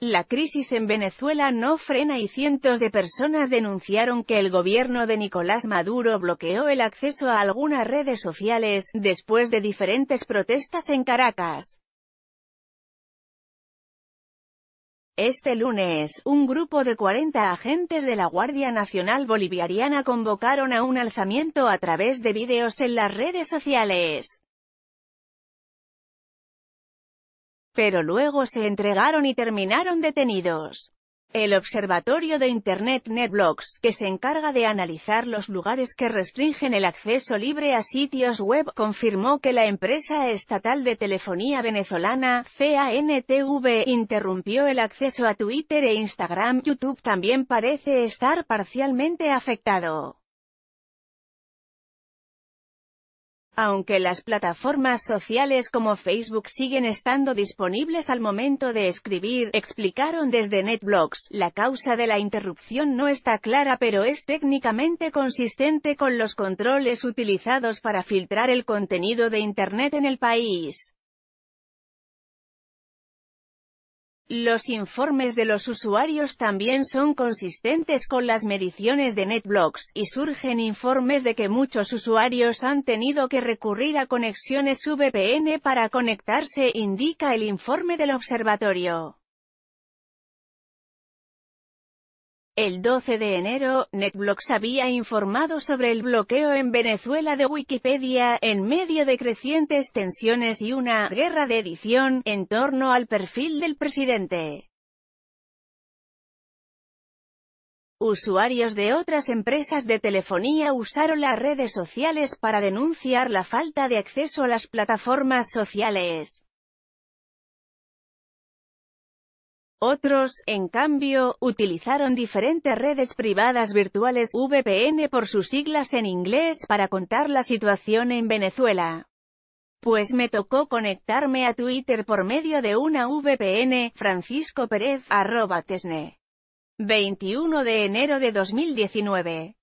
la crisis en Venezuela no frena y cientos de personas denunciaron que el gobierno de Nicolás Maduro bloqueó el acceso a algunas redes sociales, después de diferentes protestas en Caracas. Este lunes, un grupo de 40 agentes de la Guardia Nacional Bolivariana convocaron a un alzamiento a través de vídeos en las redes sociales. Pero luego se entregaron y terminaron detenidos. El Observatorio de Internet NetBlocks, que se encarga de analizar los lugares que restringen el acceso libre a sitios web, confirmó que la empresa estatal de telefonía venezolana, CANTV, interrumpió el acceso a Twitter e Instagram. YouTube también parece estar parcialmente afectado. Aunque las plataformas sociales como Facebook siguen estando disponibles al momento de escribir, explicaron desde NetBlocks, la causa de la interrupción no está clara pero es técnicamente consistente con los controles utilizados para filtrar el contenido de Internet en el país. Los informes de los usuarios también son consistentes con las mediciones de NetBlocks, y surgen informes de que muchos usuarios han tenido que recurrir a conexiones VPN para conectarse, indica el informe del observatorio. El 12 de enero, NetBlocks había informado sobre el bloqueo en Venezuela de Wikipedia, en medio de crecientes tensiones y una «guerra de edición» en torno al perfil del presidente. Usuarios de otras empresas de telefonía usaron las redes sociales para denunciar la falta de acceso a las plataformas sociales. Otros, en cambio, utilizaron diferentes redes privadas virtuales VPN por sus siglas en inglés para contar la situación en Venezuela. Pues me tocó conectarme a Twitter por medio de una VPN, Francisco Pérez, arroba tesne. 21 de enero de 2019.